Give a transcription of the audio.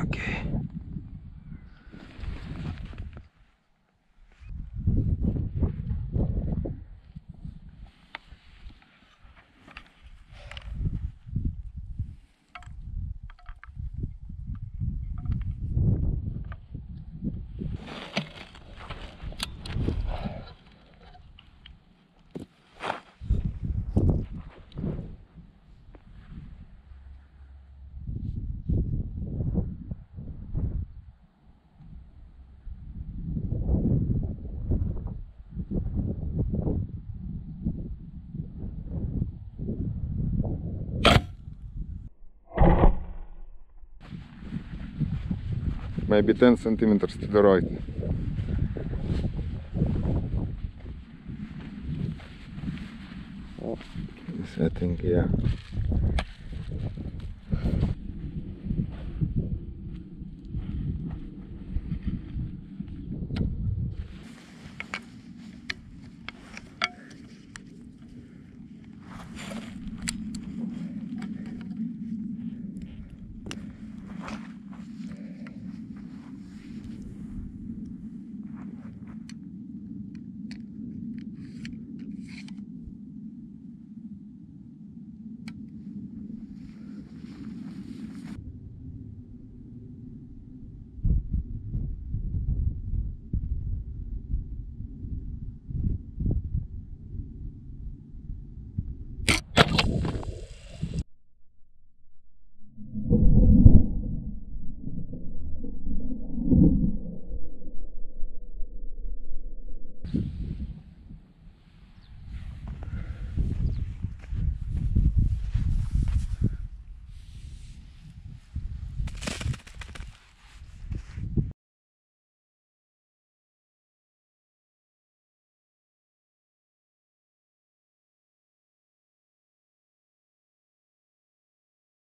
Okay. Maybe 10 centimeters to the right. Oh. Setting here.